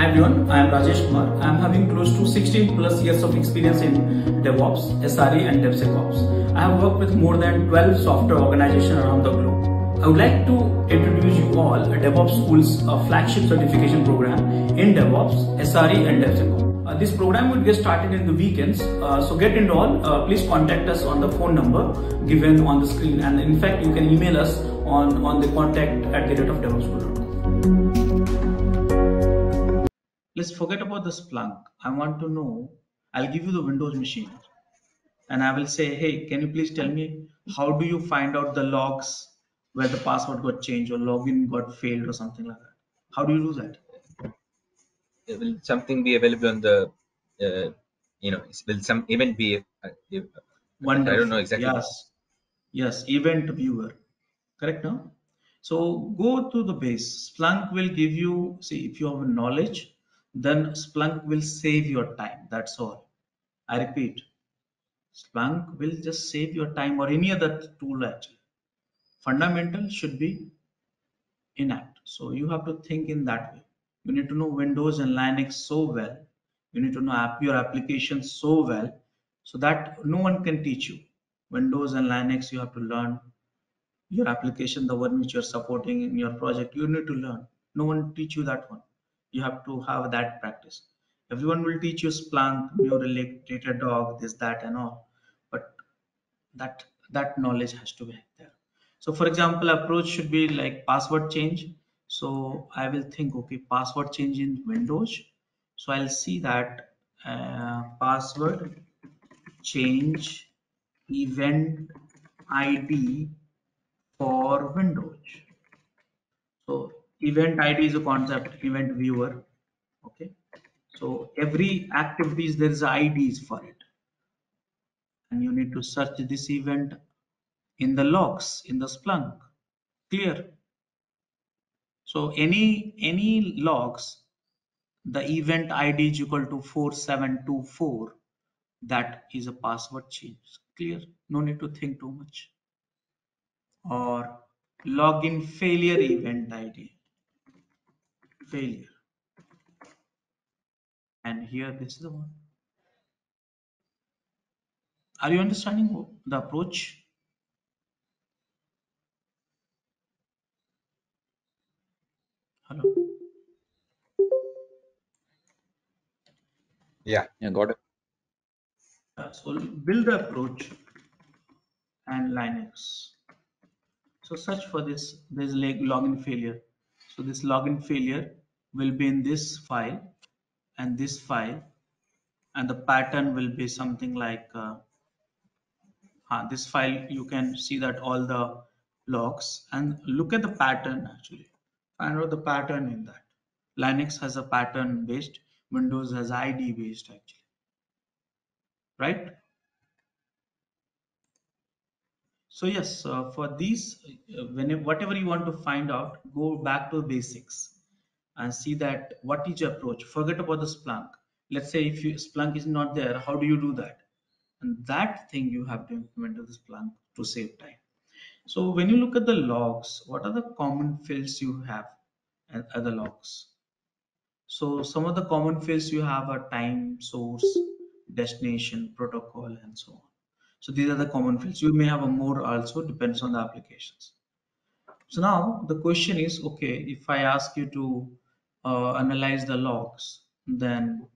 Hi everyone, I am Rajesh Kumar. I am having close to 16 plus years of experience in DevOps, SRE and DevSecOps. I have worked with more than 12 software organizations around the globe. I would like to introduce you all a DevOps School's uh, flagship certification program in DevOps, SRE and DevSecOps. Uh, this program will get started in the weekends, uh, so get enrolled. Uh, please contact us on the phone number given on the screen and in fact you can email us on, on the contact at the rate of DevOpsschool.com. Let's forget about the Splunk. I want to know, I'll give you the Windows machine and I will say, hey, can you please tell me how do you find out the logs where the password got changed or login got failed or something like that? How do you do that? Will something be available on the, uh, you know, will some event be, uh, Wonderful. I don't know exactly. Yes, yes, event viewer, correct now? So go to the base. Splunk will give you, see, if you have a knowledge, then Splunk will save your time. That's all. I repeat, Splunk will just save your time or any other tool actually. Fundamental should be inact. So you have to think in that way. You need to know Windows and Linux so well. You need to know app, your application so well so that no one can teach you. Windows and Linux, you have to learn your application, the one which you're supporting in your project, you need to learn. No one teach you that one you have to have that practice. Everyone will teach you splunk relate datadog this that and all. But that that knowledge has to be there. So for example approach should be like password change. So i will think okay password change in windows. So i'll see that uh, password change event id for windows event id is a concept event viewer okay? So every activities there is ids for it. And you need to search this event in the logs in the splunk clear. So any any logs the event id is equal to 4724 that is a password change clear? No need to think too much. Or login failure event id failure. And here this is the one. Are you understanding the approach? Hello? Yeah, yeah, got it. Uh, so build the approach and linux. So search for this there's like login failure. So this login failure will be in this file and this file and the pattern will be something like uh, uh, this file you can see that all the logs. And look at the pattern actually. Find out the pattern in that. Linux has a pattern based windows has id based actually. Right? So yes uh, for these uh, whenever whatever you want to find out go back to basics and see that what is your approach. Forget about the splunk. Let's say if you splunk is not there how do you do that? And that thing you have to implement the splunk to save time. So when you look at the logs what are the common fields you have at other logs? So some of the common fields you have are time source destination protocol and so on. So these are the common fields you may have a more also depends on the applications. So now the question is okay if i ask you to uh, analyze the logs, then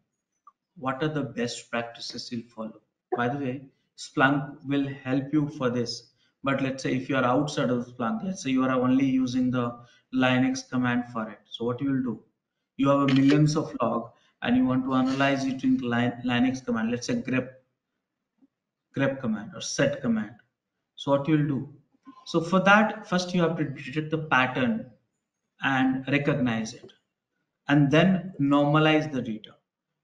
what are the best practices you'll follow? By the way, Splunk will help you for this. But let's say if you are outside of Splunk, let's say you are only using the Linux command for it. So what you will do? You have a millions of log and you want to analyze it in Linux command. Let's say grep, grep command or sed command. So what you will do? So for that, first you have to detect the pattern and recognize it and then normalize the data.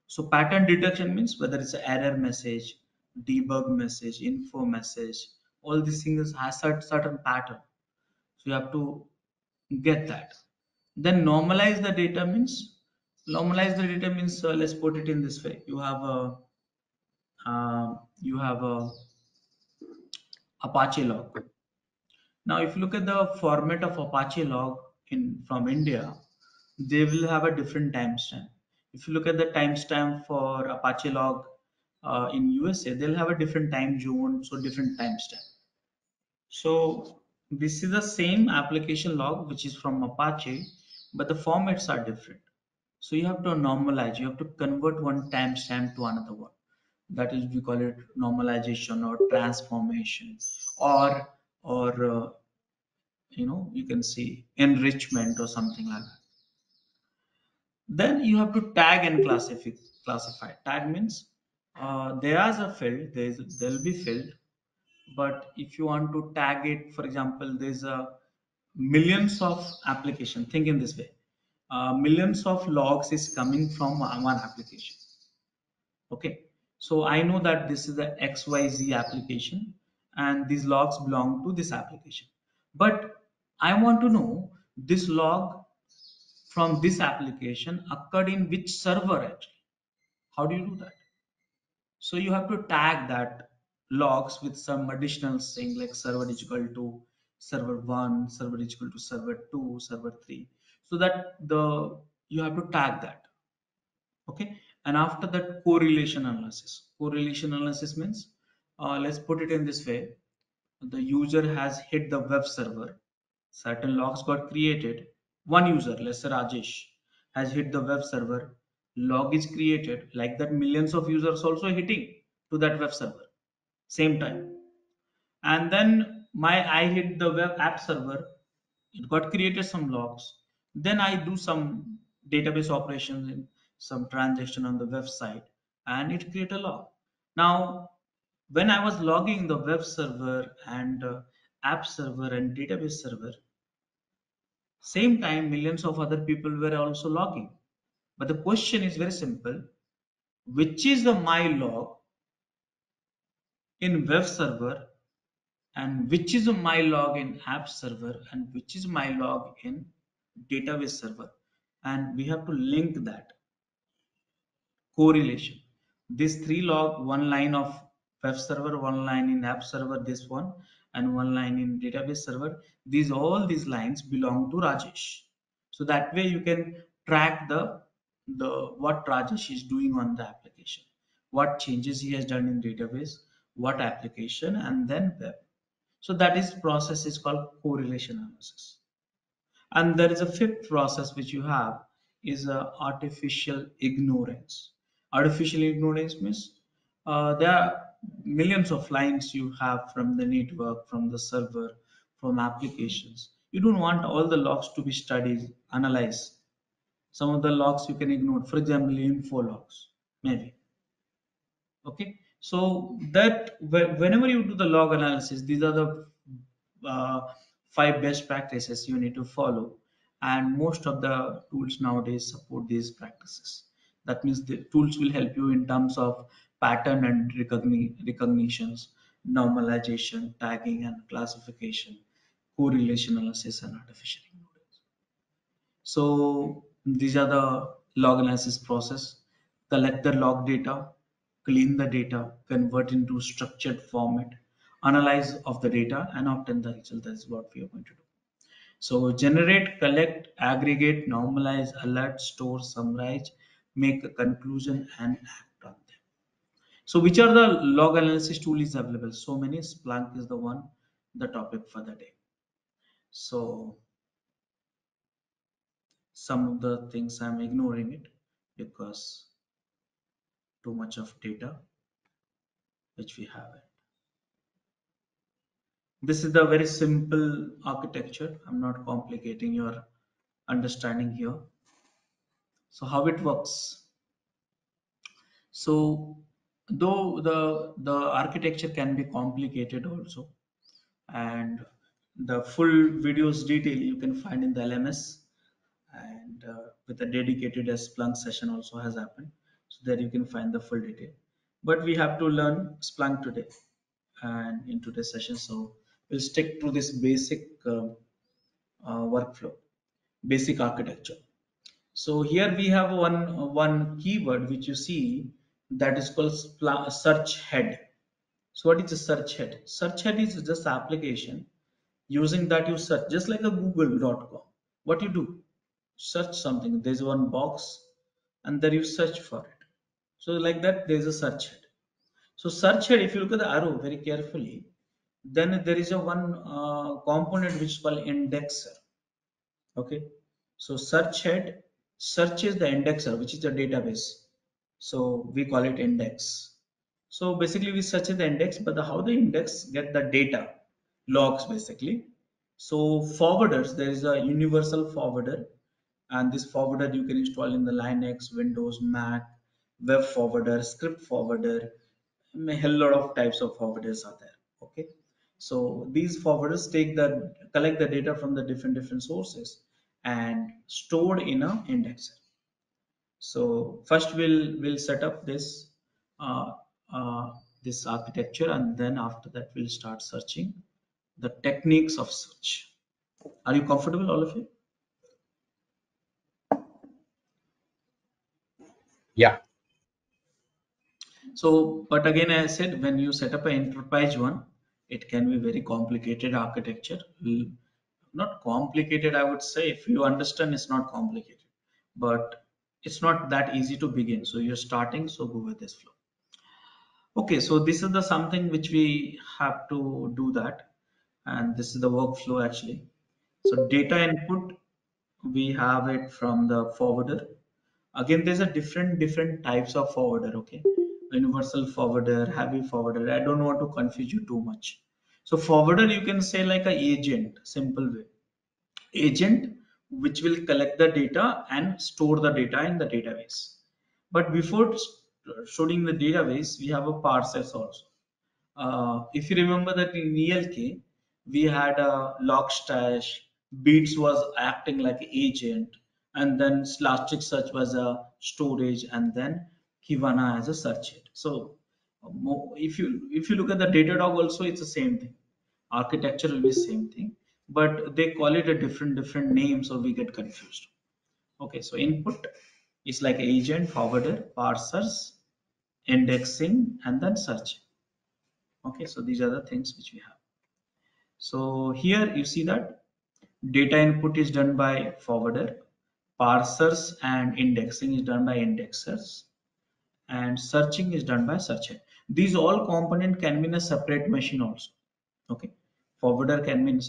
So pattern detection means whether it's an error message, debug message, info message, all these things has a certain pattern. So you have to get that. Then normalize the data means normalize the data means uh, let's put it in this way. You have a uh, you have a Apache log. Now, if you look at the format of Apache log in from India, they will have a different timestamp. If you look at the timestamp for Apache log uh, in USA, they'll have a different time zone, so different timestamp. So this is the same application log which is from Apache, but the formats are different. So you have to normalize, you have to convert one timestamp to another one. That is, we call it normalization or transformation or or uh, you know you can see enrichment or something like that then you have to tag and classify classify. Tag means uh, there is a field there is there'll be field but if you want to tag it for example there's a millions of application. Think in this way. Uh, millions of logs is coming from one application. Okay? So i know that this is the xyz application and these logs belong to this application. But i want to know this log from this application occurred in which server actually. How do you do that? So you have to tag that logs with some additional thing like server is equal to server 1 server is equal to server 2 server 3 so that the you have to tag that. Okay? And after that correlation analysis. Correlation analysis means uh, let's put it in this way. The user has hit the web server. Certain logs got created one user let's say rajesh has hit the web server. Log is created like that millions of users also hitting to that web server. Same time. And then my i hit the web app server. It got created some logs. Then i do some database operations in some transaction on the website and it create a log. Now when i was logging the web server and uh, app server and database server same time millions of other people were also logging. But the question is very simple. Which is the my log in web server and which is my log in app server and which is my log in database server? And we have to link that. Correlation. This three log one line of web server one line in app server this one and one line in database server these all these lines belong to rajesh. So that way you can track the the what rajesh is doing on the application. What changes he has done in database what application and then web. So that is process is called correlation analysis. And there is a fifth process which you have is uh, artificial ignorance. Artificial ignorance means uh, there millions of lines you have from the network from the server from applications. You don't want all the logs to be studied analyzed. Some of the logs you can ignore. For example info logs maybe. Okay? So that whenever you do the log analysis these are the uh, five best practices you need to follow. And most of the tools nowadays support these practices that means the tools will help you in terms of pattern and recogni- recognitions normalization tagging and classification correlation analysis and artificial intelligence. So these are the log analysis process. Collect the log data clean the data convert into structured format analyze of the data and obtain the result. That is what we are going to do. So generate, collect, aggregate, normalize, alert, store, summarize, make a conclusion and act on them. So which are the log analysis tool is available? So many Splunk is the one, the topic for the day. So some of the things I'm ignoring it because too much of data which we have it. This is the very simple architecture. I'm not complicating your understanding here. So how it works. So though the, the architecture can be complicated also and the full videos detail you can find in the LMS and uh, with a dedicated Splunk session also has happened so that you can find the full detail. But we have to learn Splunk today and in today's session. So we'll stick to this basic uh, uh, workflow, basic architecture. So here we have one one keyword which you see that is called search head. So what is a search head? Search head is just application using that you search just like a google.com. What you do? Search something. There's one box and there you search for it. So like that, there is a search head. So search head, if you look at the arrow very carefully, then there is a one uh, component which is called indexer. Okay, so search head searches the indexer, which is the database. So we call it index. So basically we search the index, but the, how the index get the data logs basically. So forwarders, there is a universal forwarder and this forwarder you can install in the Linux, Windows, Mac, web forwarder, script forwarder, a hell lot of types of forwarders are there. Okay. So these forwarders take the collect the data from the different different sources and stored in a indexer. So first we'll we'll set up this uh, uh, this architecture and then after that we'll start searching the techniques of search. Are you comfortable all of you? Yeah. So, but again, I said when you set up an enterprise one, it can be very complicated architecture. Not complicated, I would say. If you understand, it's not complicated, but it's not that easy to begin. So you're starting, so go with this flow. Okay, so this is the something which we have to do that, and this is the workflow actually. So data input, we have it from the forwarder. Again, there's a different different types of forwarder. Okay, universal forwarder, heavy forwarder. I don't want to confuse you too much. So forwarder, you can say like a agent, simple way agent which will collect the data and store the data in the database. But before st- storing the database, we have a parsers also. Uh, if you remember that in ELK, we had a Logstash, Beats was acting like agent, and then Elasticsearch was a storage, and then Kibana as a search it. So if you if you look at the Datadog also, it's the same thing. Architecture will be same thing, but they call it a different different name, so we get confused. Okay, so input is like agent, forwarder, parsers, indexing, and then search. Okay, so these are the things which we have. So here you see that data input is done by forwarder, parsers and indexing is done by indexers, and searching is done by searcher. These all component can be in a separate machine also. Okay, forwarder can be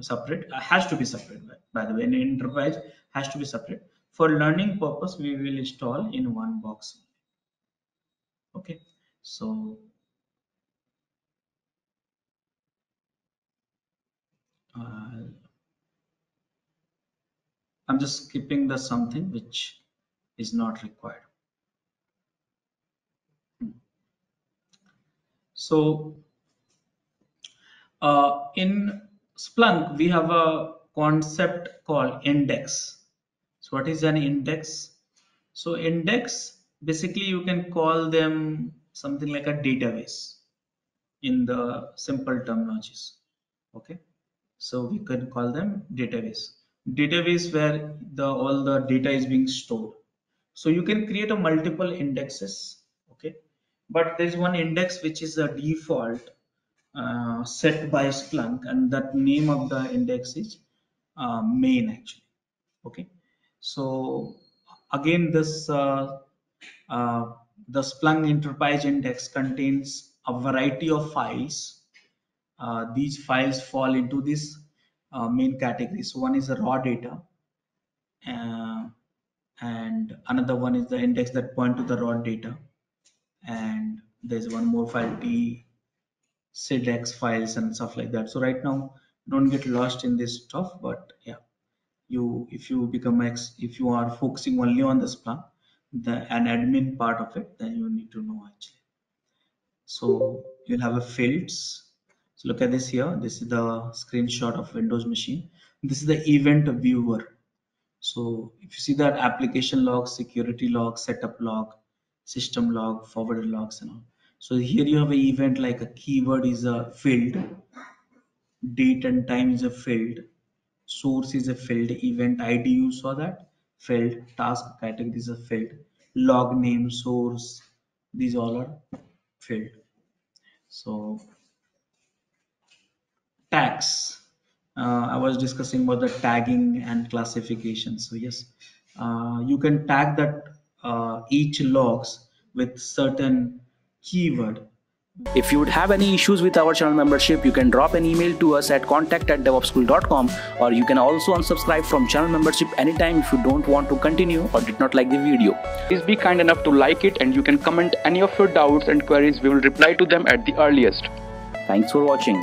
separate, uh, has to be separate. By, the way, enterprise has to be separate. For learning purpose, we will install in one box. Okay, so uh, I'm just skipping the something which is not required. So uh, in Splunk, we have a concept called index. So what is an index? So index, basically you can call them something like a database in the simple terminologies. Okay. So we can call them database. Database where the all the data is being stored. So you can create a multiple indexes. But there's one index which is a default uh, set by Splunk, and that name of the index is uh, main actually. Okay, so again, this uh, uh, the Splunk Enterprise Index contains a variety of files. Uh, these files fall into this uh, main category. So one is the raw data, and another one is the index that point to the raw data, and there's one more file T SIDX files and stuff like that. So right now, don't get lost in this stuff. But yeah, you if you become ex if you are focusing only on the Splunk, the an admin part of it, then you need to know actually. So you'll have a fields. So look at this here. This is the screenshot of Windows machine. This is the event viewer. So if you see that application log, security log, setup log, system log, forwarded logs and all. So here you have an event like a keyword is a field, date and time is a field, source is a field, event ID you saw that field, task category is a field, log name, source, these all are field. So tags. Uh, I was discussing about the tagging and classification. So yes, uh, you can tag that uh, each logs with certain keyword If you would have any issues with our channel membership, you can drop an email to us at contact at devopsschool.com or you can also unsubscribe from channel membership anytime if you don't want to continue or did not like the video. Please be kind enough to like it and you can comment any of your doubts and queries. We will reply to them at the earliest. Thanks for watching.